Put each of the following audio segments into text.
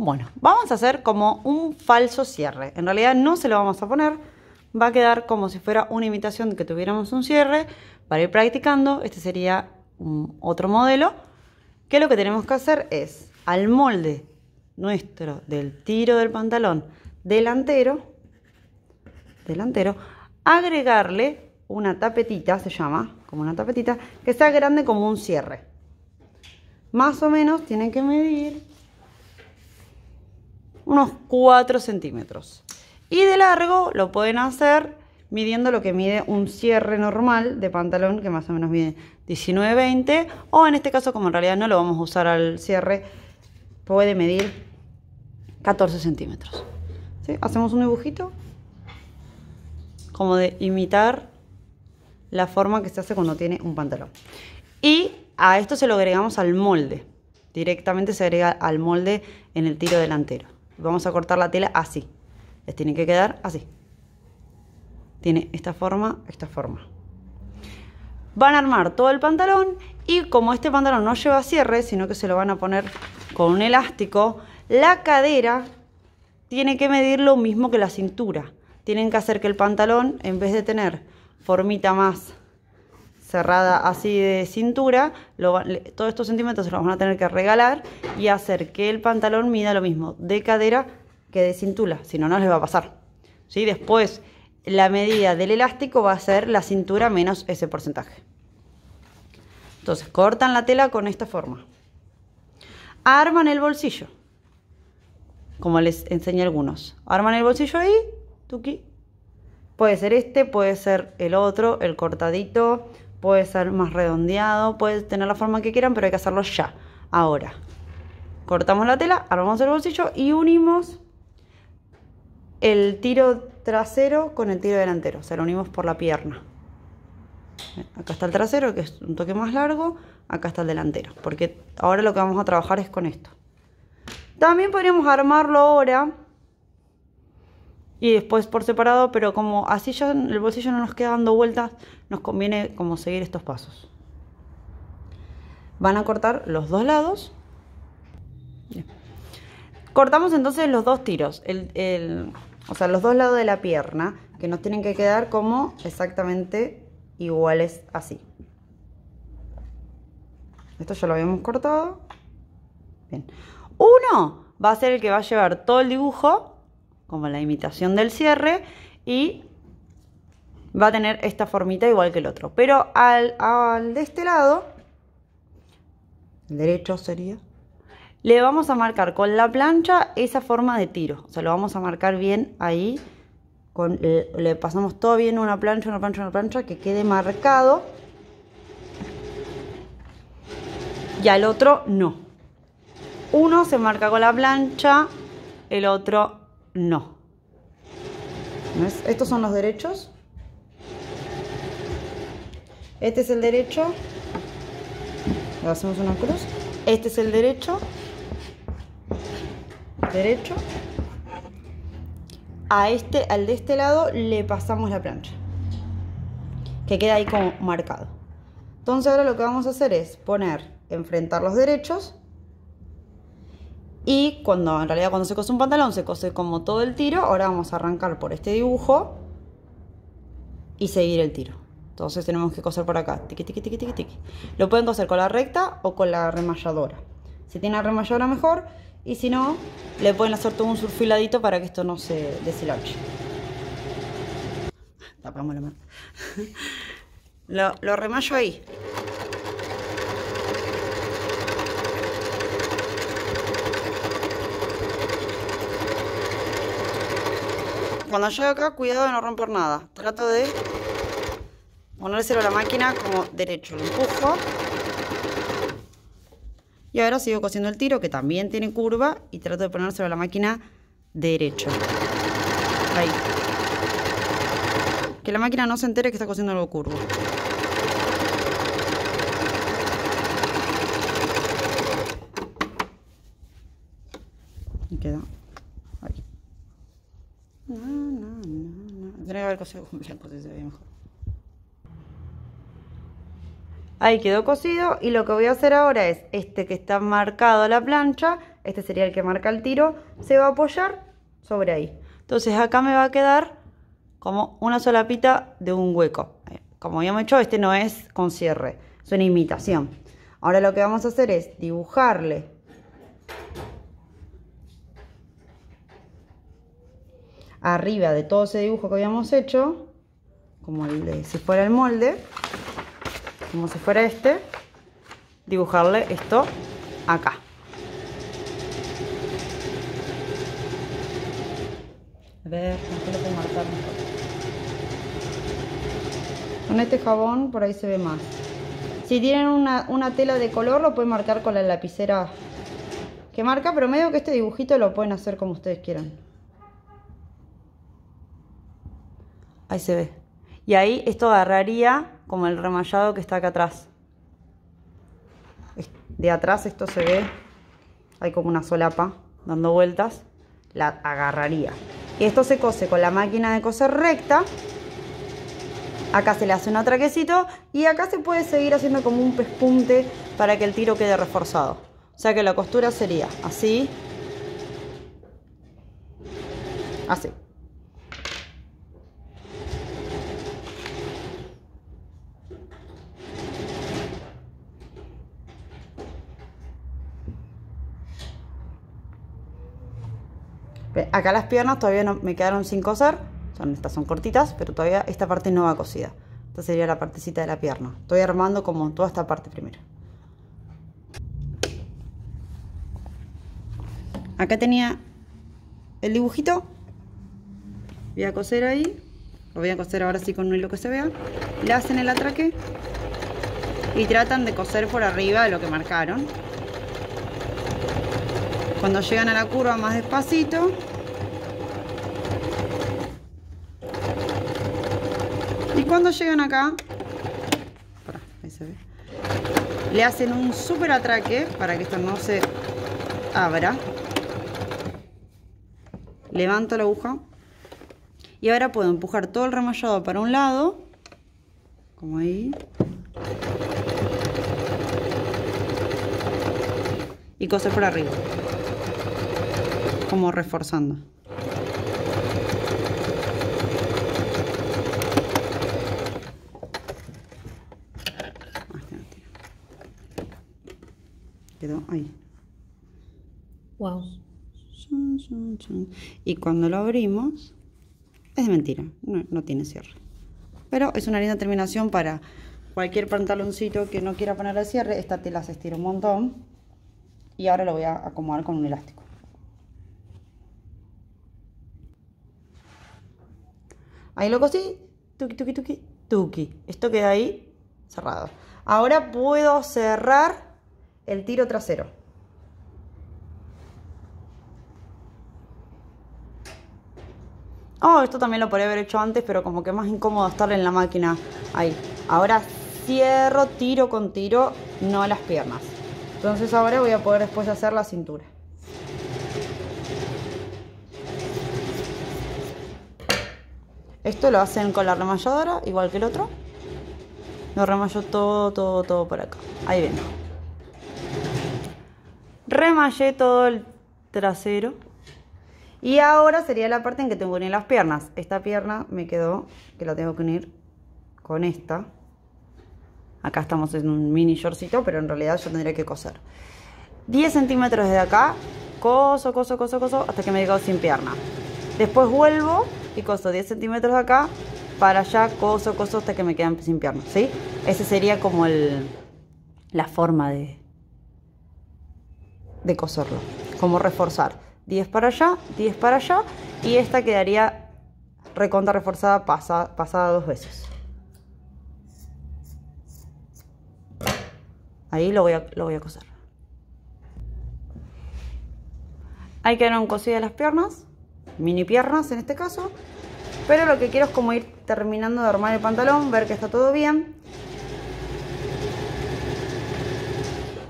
Bueno, vamos a hacer como un falso cierre. En realidad no se lo vamos a poner, va a quedar como si fuera una imitación de que tuviéramos un cierre. Para ir practicando, este sería otro modelo, que lo que tenemos que hacer es al molde nuestro del tiro del pantalón delantero, delantero, agregarle una tapetita, se llama, como una tapetita, que sea grande como un cierre. Más o menos tiene que medir unos 4 centímetros. Y de largo lo pueden hacer midiendo lo que mide un cierre normal de pantalón, que más o menos mide 19-20, o en este caso, como en realidad no lo vamos a usar al cierre, puede medir 14 centímetros. Hacemos un dibujito como de imitar la forma que se hace cuando tiene un pantalón. Y a esto se lo agregamos al molde. Directamente se agrega al molde en el tiro delantero. Vamos a cortar la tela así. Les tiene que quedar así. Tiene esta forma, esta forma. Van a armar todo el pantalón y como este pantalón no lleva cierre, sino que se lo van a poner con un elástico, la cadera tiene que medir lo mismo que la cintura. Tienen que hacer que el pantalón, en vez de tener formita más cerrada así de cintura, todos estos centímetros se los van a tener que regalar y hacer que el pantalón mida lo mismo de cadera que de cintura, si no, no les va a pasar. ¿Sí? Después, la medida del elástico va a ser la cintura menos ese porcentaje. Entonces, cortan la tela con esta forma. Arman el bolsillo, como les enseñé algunos. Arman el bolsillo ahí, tuki. Puede ser este, puede ser el otro, el cortadito, puede ser más redondeado, puede tener la forma que quieran, pero hay que hacerlo ya, ahora. Cortamos la tela, armamos el bolsillo y unimos el tiro trasero con el tiro delantero. O sea, lo unimos por la pierna. Acá está el trasero, que es un toque más largo. Acá está el delantero. Porque ahora lo que vamos a trabajar es con esto. También podríamos armarlo ahora. Y después por separado, pero como así ya el bolsillo no nos queda dando vueltas, nos conviene como seguir estos pasos. Van a cortar los dos lados. Cortamos entonces los dos tiros. el, o sea, los dos lados de la pierna, que nos tienen que quedar como exactamente iguales así. Esto ya lo habíamos cortado. Bien. Uno va a ser el que va a llevar todo el dibujo, como la imitación del cierre, y va a tener esta formita igual que el otro. Pero al, al de este lado, el derecho sería, le vamos a marcar con la plancha esa forma de tiro. O sea, lo vamos a marcar bien ahí. Con, le, pasamos todo bien una plancha, una plancha, una plancha, que quede marcado. Y al otro no. Uno se marca con la plancha, el otro no. Estos son los derechos. Este es el derecho. Le hacemos una cruz. Este es el derecho derecho. A este, al de este lado le pasamos la plancha. Que queda ahí como marcado. Entonces ahora lo que vamos a hacer es poner, enfrentar los derechos. Y cuando, en realidad cuando se cose un pantalón se cose como todo el tiro. Ahora vamos a arrancar por este dibujo y seguir el tiro. Entonces tenemos que coser por acá, tiqui, tiqui, tiqui, tiqui, tiqui. Lo pueden coser con la recta o con la remalladora. Si tiene la remalladora mejor, y si no, le pueden hacer todo un surfiladito para que esto no se deshilache. Tapamos la mano. Lo, lo remallo ahí. Cuando llego acá, cuidado de no romper nada. Trato de ponérselo a la máquina como derecho. Lo empujo y ahora sigo cosiendo el tiro, que también tiene curva, y trato de ponérselo a la máquina derecho. Ahí. Que la máquina no se entere que está cosiendo algo curvo. Y queda ahí. No, no, no, no. Mejor. Ahí quedó cosido y lo que voy a hacer ahora es este que está marcado a la plancha, este sería el que marca el tiro, se va a apoyar sobre ahí. Entonces acá me va a quedar como una solapita de un hueco. Como habíamos hecho, este no es con cierre, es una imitación. Ahora lo que vamos a hacer es dibujarle arriba de todo ese dibujo que habíamos hecho, como el de, si fuera el molde, como si fuera este, dibujarle esto acá. A ver, ¿con lo puedo marcar mejor? Con este jabón por ahí se ve más. Si tienen una, una tela de color lo pueden marcar con la lapicera que marca, pero medio que este dibujito lo pueden hacer como ustedes quieran. Ahí se ve. Y ahí esto agarraría como el remallado que está acá atrás. De atrás esto se ve, hay como una solapa dando vueltas, la agarraría. Y esto se cose con la máquina de coser recta. Acá se le hace un atraquecito y acá se puede seguir haciendo como un pespunte para que el tiro quede reforzado. O sea que la costura sería así, así. Acá las piernas todavía no me quedaron sin coser. Son, estas son cortitas, pero todavía esta parte no va cosida. Esta sería la partecita de la pierna. Estoy armando como toda esta parte primero. Acá tenía el dibujito. Voy a coser ahí. Lo voy a coser ahora sí con un hilo que se vea. Le hacen el atraque. Y tratan de coser por arriba de lo que marcaron. Cuando llegan a la curva más despacito. Y cuando llegan acá, ahí se ve, le hacen un súper atraque para que esto no se abra. Levanto la aguja. Y ahora puedo empujar todo el remallado para un lado, como ahí. Y coser por arriba como reforzando. Quedó ahí. Wow. Y cuando lo abrimos, es de mentira, no, no tiene cierre. Pero es una linda terminación para cualquier pantaloncito que no quiera poner el cierre. Esta tela se estira un montón. Y ahora lo voy a acomodar con un elástico. Ahí lo cosí, tuki, tuki, tuki, tuki. Esto queda ahí cerrado. Ahora puedo cerrar el tiro trasero. Oh, esto también lo podría haber hecho antes, pero como que más incómodo estar en la máquina ahí. Ahora cierro tiro con tiro, no las piernas. Entonces ahora voy a poder después hacer la cintura. Esto lo hacen con la remalladora, igual que el otro. Lo remallo todo, todo, todo por acá. Ahí ven. Remallé todo el trasero. Y ahora sería la parte en que tengo que unir las piernas. Esta pierna me quedó, que la tengo que unir con esta. Acá estamos en un mini shortcito, pero en realidad yo tendría que coser. 10 centímetros desde acá, coso, coso, coso, coso, hasta que me quedo sin pierna. Después vuelvo y coso 10 centímetros de acá para allá, coso, coso hasta que me quedan sin piernas, ¿sí? Ese sería como el, la forma de, de coserlo, como reforzar. 10 para allá, 10 para allá y esta quedaría recontra reforzada pasada, pasada dos veces. Ahí lo voy a, lo voy a coser. Ahí quedaron cosidas las piernas mini piernas en este caso. Pero lo que quiero es como ir terminando de armar el pantalón, ver que está todo bien.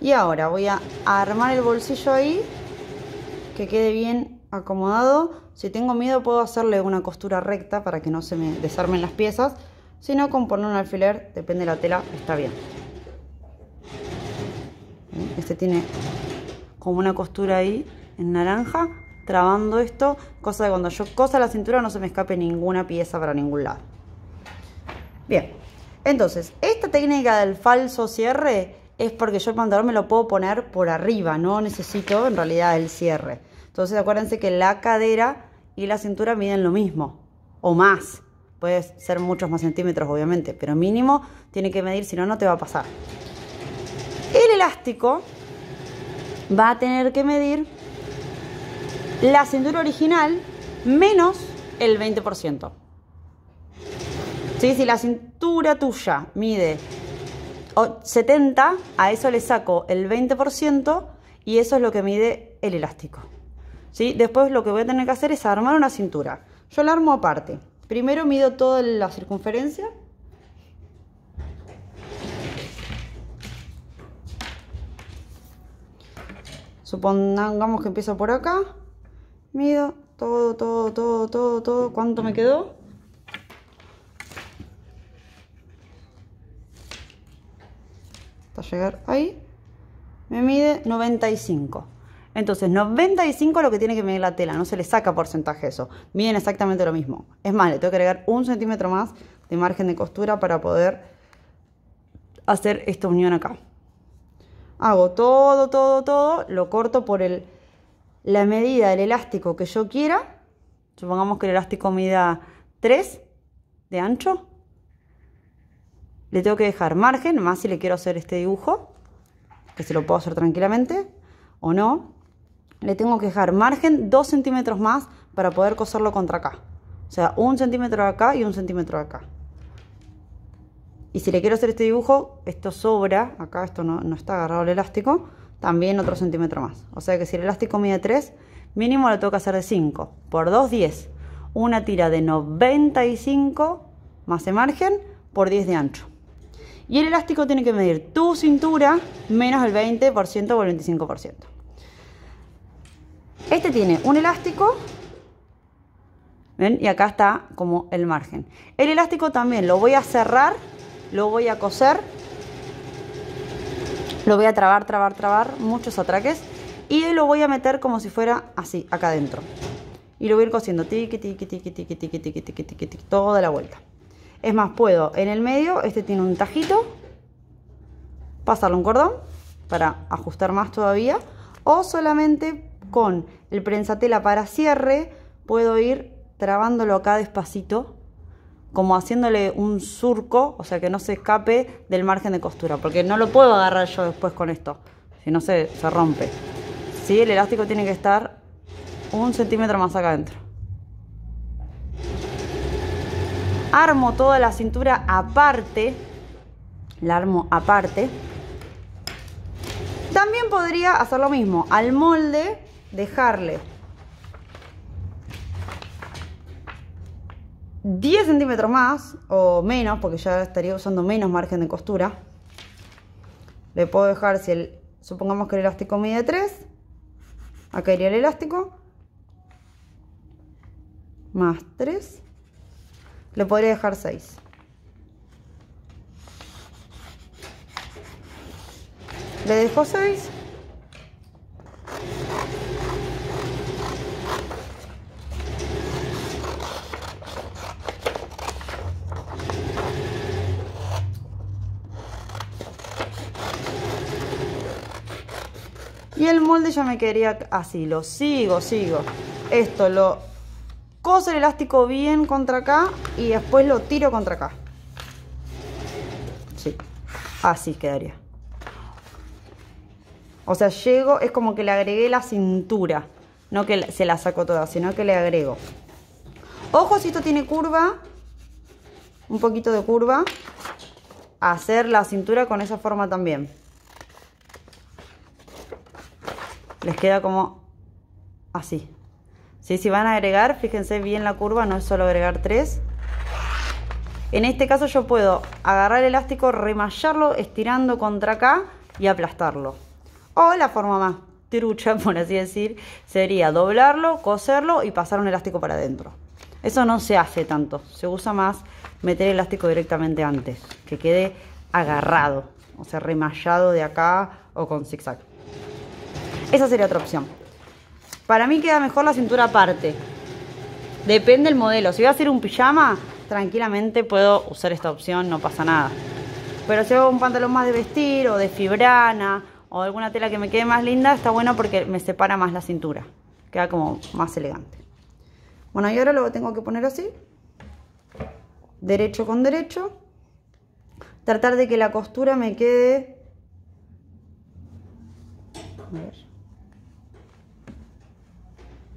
Y ahora voy a armar el bolsillo ahí, que quede bien acomodado. Si tengo miedo puedo hacerle una costura recta para que no se me desarmen las piezas. Si no, con poner un alfiler, depende de la tela, está bien. Este tiene como una costura ahí en naranja, trabando esto, cosa de cuando yo cosa la cintura no se me escape ninguna pieza para ningún lado. Bien, entonces, esta técnica del falso cierre es porque yo el pantalón me lo puedo poner por arriba, no necesito en realidad el cierre. Entonces acuérdense que la cadera y la cintura miden lo mismo, o más. Puede ser muchos más centímetros, obviamente, pero mínimo tiene que medir, si no, no te va a pasar. El elástico va a tener que medir la cintura original menos el 20%. ¿Sí? Si la cintura tuya mide 70, a eso le saco el 20% y eso es lo que mide el elástico. ¿Sí? Después lo que voy a tener que hacer es armar una cintura. Yo la armo aparte. Primero mido toda la circunferencia. Supongamos que empiezo por acá. Mido todo, todo, todo, todo, todo. ¿Cuánto me quedó? Hasta llegar ahí. Me mide 95. Entonces, 95 es lo que tiene que medir la tela, no se le saca porcentaje eso. Miden exactamente lo mismo. Es más, le tengo que agregar un centímetro más de margen de costura para poder hacer esta unión acá. Hago todo, todo, todo, lo corto por el, la medida del elástico que yo quiera. Supongamos que el elástico mida 3 de ancho. Le tengo que dejar margen, más si le quiero hacer este dibujo, que se lo puedo hacer tranquilamente o no le tengo que dejar margen 2 centímetros más para poder coserlo contra acá. O sea, un centímetro de acá y un centímetro de acá. Y si le quiero hacer este dibujo, esto sobra, acá esto no, está agarrado el elástico, también otro centímetro más. O sea que si el elástico mide 3, mínimo lo tengo que hacer de 5. Por 2, 10. Una tira de 95 más de margen por 10 de ancho. Y el elástico tiene que medir tu cintura menos el 20% o el 25%. Este tiene un elástico, ¿ven? Y acá está como el margen. El elástico también lo voy a cerrar, lo voy a coser, lo voy a trabar, trabar, trabar, muchos atraques, y lo voy a meter como si fuera así, acá adentro. Y lo voy a ir cosiendo, tiqui, tiqui, tiqui, tiqui, tiqui, tiqui, tiqui, tiqui, tiqui, toda la vuelta. Es más, puedo en el medio, este tiene un tajito, pasarlo un cordón para ajustar más todavía, o solamente con el prensatela para cierre puedo ir trabándolo acá despacito, como haciéndole un surco, o sea que no se escape del margen de costura, porque no lo puedo agarrar yo después con esto, si no se, se rompe. ¿Sí? El elástico tiene que estar un centímetro más acá adentro. Armo toda la cintura aparte, la armo aparte. También podría hacer lo mismo, al molde dejarle 10 centímetros más o menos, porque ya estaría usando menos margen de costura. Le puedo dejar, si el, supongamos que el elástico mide 3, acá iría el elástico, más 3, le podría dejar 6. Le dejo 6 Molde ya me quedaría así, lo sigo, sigo. Esto lo coso el elástico bien contra acá y después lo tiro contra acá. Sí, así quedaría. O sea, llego, es como que le agregué la cintura. No que se la saco toda, sino que le agrego. Ojo si esto tiene curva, un poquito de curva, hacer la cintura con esa forma también. Les queda como así. Si van a agregar, fíjense bien la curva, no es solo agregar tres. En este caso yo puedo agarrar el elástico, remallarlo, estirando contra acá y aplastarlo. O la forma más trucha, por así decir, sería doblarlo, coserlo y pasar un elástico para adentro. Eso no se hace tanto, se usa más meter el elástico directamente antes, que quede agarrado, o sea, remallado de acá o con zigzag. Esa sería otra opción. Para mí queda mejor la cintura aparte. Depende del modelo. Si voy a hacer un pijama, tranquilamente puedo usar esta opción, no pasa nada. Pero si hago un pantalón más de vestir o de fibrana o alguna tela que me quede más linda, está bueno porque me separa más la cintura. Queda como más elegante. Bueno, y ahora lo tengo que poner así. Derecho con derecho. Tratar de que la costura me quede...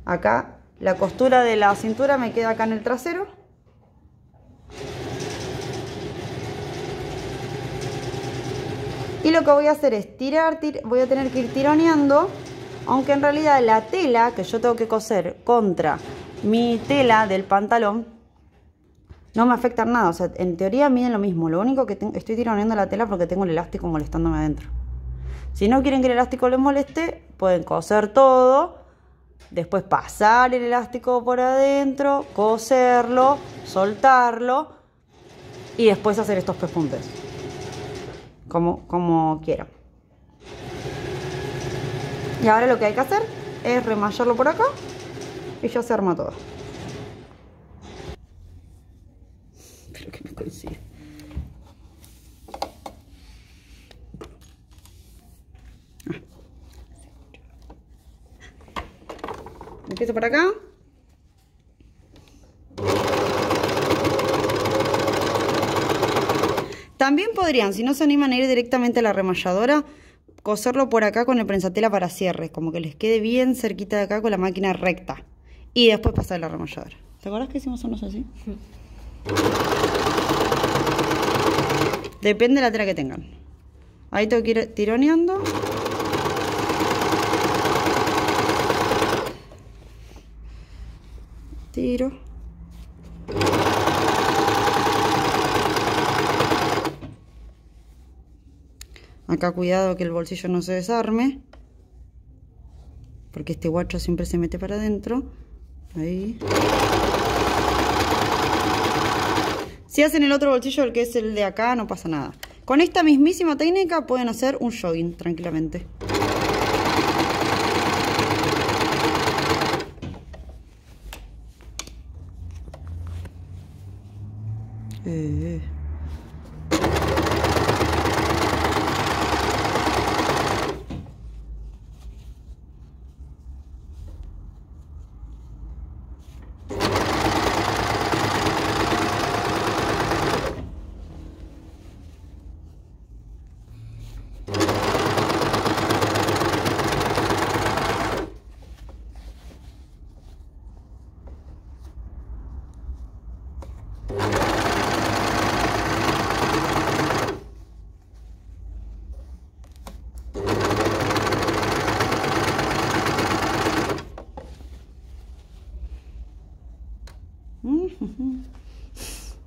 Acá, la costura de la cintura me queda acá en el trasero. Y lo que voy a hacer es tirar, voy a tener que ir tironeando, aunque en realidad la tela que yo tengo que coser contra mi tela del pantalón no me afecta nada. O sea, en teoría miden lo mismo. Lo único que estoy tironeando la tela porque tengo el elástico molestándome adentro. Si no quieren que el elástico les moleste, pueden coser todo, después pasar el elástico por adentro, coserlo, soltarlo y después hacer estos pespuntes como, como. Y ahora lo que hay que hacer es remallarlo por acá y ya se arma todo. Espero que me coincida. Ah. Empiezo por acá. También podrían, si no se animan a ir directamente a la remalladora, coserlo por acá con el prensatela para cierre, como que les quede bien cerquita de acá con la máquina recta. Y después pasar a la remalladora. ¿Te acuerdas que hicimos unos así? Depende de la tela que tengan. Ahí tengo que ir tironeando. Tiro. Acá cuidado que el bolsillo no se desarme. Porque este guacho siempre se mete para adentro. Ahí. Si hacen el otro bolsillo, el que es el de acá, no pasa nada. Con esta mismísima técnica pueden hacer un jogging tranquilamente. Eh.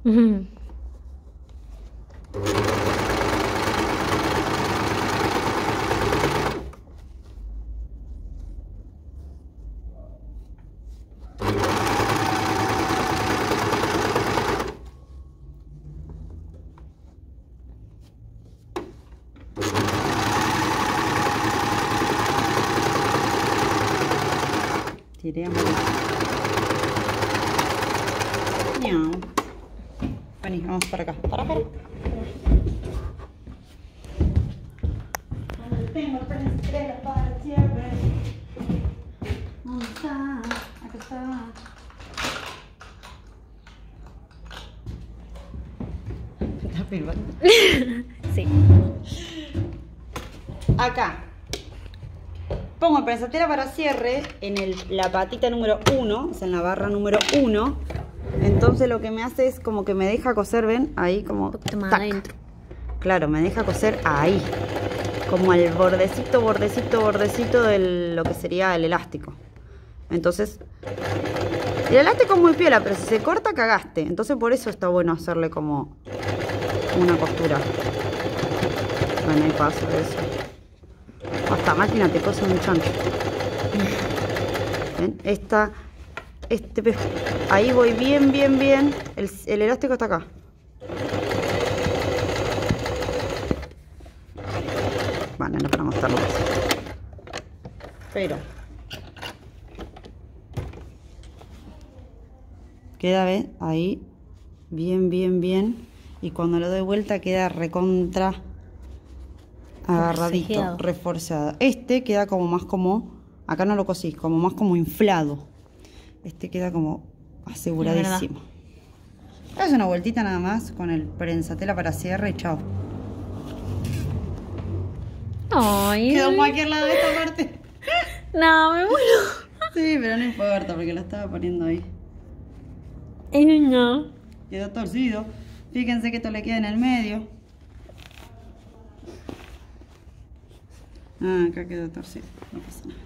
Mm-hmm. Vamos para acá. Para, para. Tengo tres estrellas para cierre. ¿Dónde está? Acá está. ¿Estás filmando? sí. Acá. Pongo el pensatera para cierre en el, la patita número 1, o sea, en la barra número 1. Entonces lo que me hace es como que me deja coser, ¿ven? Ahí como... Adentro. Claro, me deja coser ahí. Como al bordecito, bordecito, bordecito de lo que sería el elástico. Entonces, el elástico es muy piola, pero si se corta, cagaste. Entonces por eso está bueno hacerle como una costura. Bueno, ahí paso eso. Hasta máquina te cose un chancho. ¿Ven? Esta, este pe- ahí voy bien, bien, bien. El, el elástico está acá. Bueno, no para mostrarlo. Pero queda ¿ves? ahí bien, bien, bien. Y cuando lo doy vuelta queda recontra agarradito, reforzado. Este queda como más como, acá no lo cosí, como más como inflado. Este queda como aseguradísimo. Es una vueltita nada más con el prensatela para cierre y chao. Ay, Quedó en cualquier lado de esta parte. no, me muero. Sí, pero no importa porque lo estaba poniendo ahí. Ay, no. Quedó torcido. Fíjense que esto le queda en el medio. Ah, acá quedó torcido. No pasa nada.